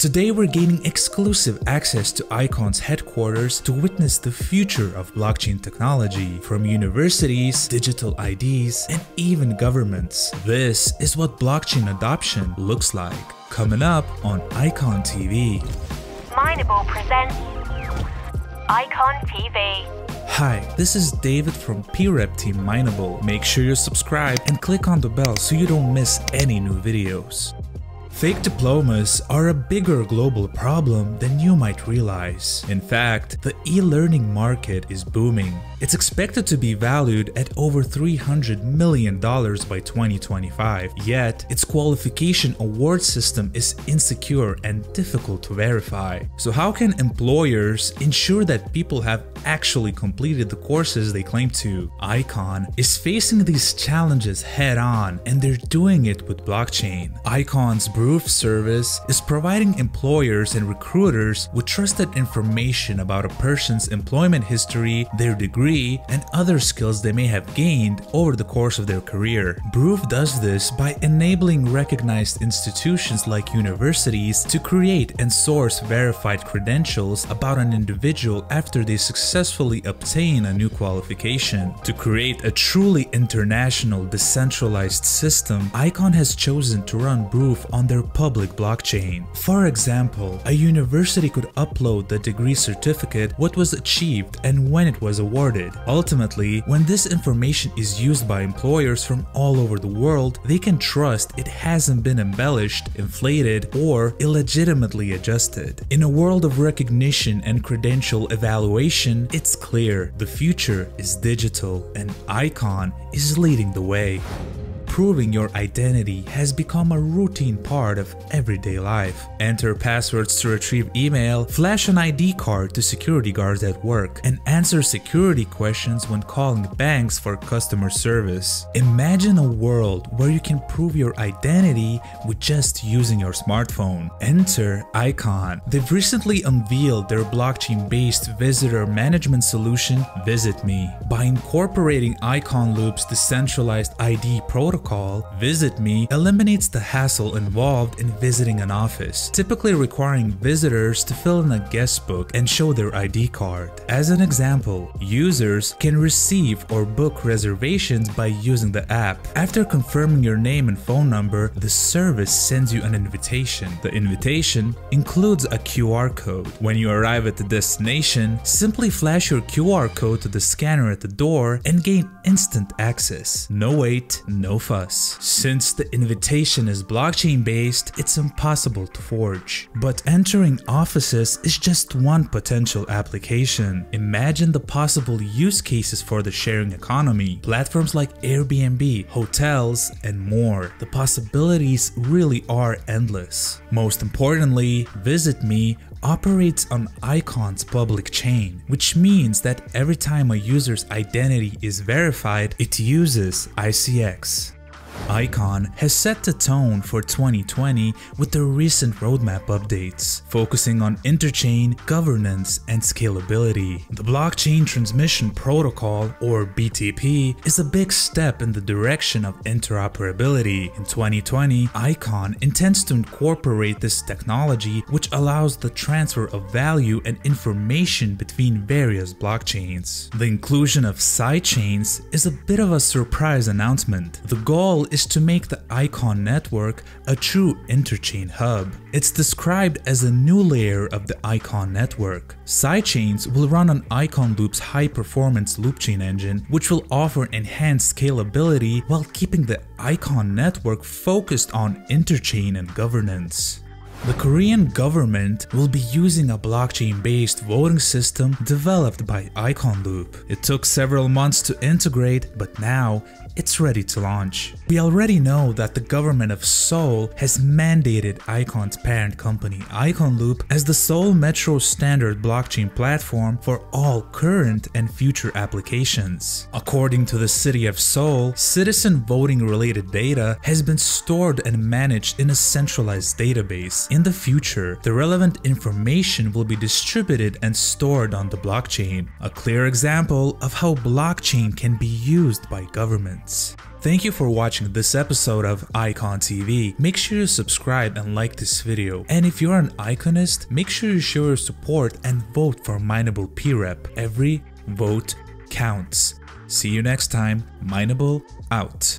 Today we're gaining exclusive access to Icon's headquarters to witness the future of blockchain technology from universities, digital IDs, and even governments. This is what blockchain adoption looks like. Coming up on Icon TV. Mineable presents Icon TV. Hi, this is David from P-Rep Team Mineable. Make sure you subscribe and click on the bell so you don't miss any new videos. Fake diplomas are a bigger global problem than you might realize. In fact, the e-learning market is booming. It's expected to be valued at over $300 million by 2025, yet its qualification award system is insecure and difficult to verify. So how can employers ensure that people have actually completed the courses they claim to? Icon is facing these challenges head on and they're doing it with blockchain. Icon's broof service is providing employers and recruiters with trusted information about a person's employment history, their degree, and other skills they may have gained over the course of their career. broof does this by enabling recognized institutions like universities to create and source verified credentials about an individual after they successfully obtain a new qualification. To create a truly international decentralized system, Icon has chosen to run broof on their public blockchain. For example, a university could upload the degree certificate, what was achieved, and when it was awarded. Ultimately, when this information is used by employers from all over the world, they can trust it hasn't been embellished, inflated, or illegitimately adjusted. In a world of recognition and credential evaluation, it's clear the future is digital and Icon is leading the way proving your identity has become a routine part of everyday life. Enter passwords to retrieve email, flash an ID card to security guards at work, and answer security questions when calling banks for customer service. Imagine a world where you can prove your identity with just using your smartphone. Enter Icon. They've recently unveiled their blockchain-based visitor management solution, Visit Me. By incorporating Icon Loop's decentralized ID protocol, protocol, Visit Me eliminates the hassle involved in visiting an office, typically requiring visitors to fill in a guest book and show their ID card. As an example, users can receive or book reservations by using the app. After confirming your name and phone number, the service sends you an invitation. The invitation includes a QR code. When you arrive at the destination, simply flash your QR code to the scanner at the door and gain instant access. No wait, no fuss. Since the invitation is blockchain based, it's impossible to forge. But entering offices is just one potential application. Imagine the possible use cases for the sharing economy, platforms like Airbnb, hotels, and more. The possibilities really are endless. Most importantly, Visit Me operates on Icon's public chain, which means that every time a user's identity is verified, it uses ICX. Icon has set the tone for 2020 with the recent roadmap updates, focusing on interchain, governance, and scalability. The Blockchain Transmission Protocol, or BTP, is a big step in the direction of interoperability. In 2020, Icon intends to incorporate this technology which allows the transfer of value and information between various blockchains. The inclusion of sidechains is a bit of a surprise announcement. The goal is to make the Icon network a true interchain hub. It's described as a new layer of the Icon network. Sidechains will run on Icon Loop's high-performance loopchain engine, which will offer enhanced scalability while keeping the Icon network focused on interchain and governance. The Korean government will be using a blockchain-based voting system developed by Icon Loop. It took several months to integrate, but now it's ready to launch. We already know that the government of Seoul has mandated Icon's parent company Icon Loop as the sole Metro standard blockchain platform for all current and future applications. According to the city of Seoul, citizen voting related data has been stored and managed in a centralized database. In the future, the relevant information will be distributed and stored on the blockchain, a clear example of how blockchain can be used by governments. Thank you for watching this episode of Icon TV. Make sure you subscribe and like this video. And if you're an Iconist, make sure you show your support and vote for Mineable P-Rep. Every vote counts. See you next time. Mineable out.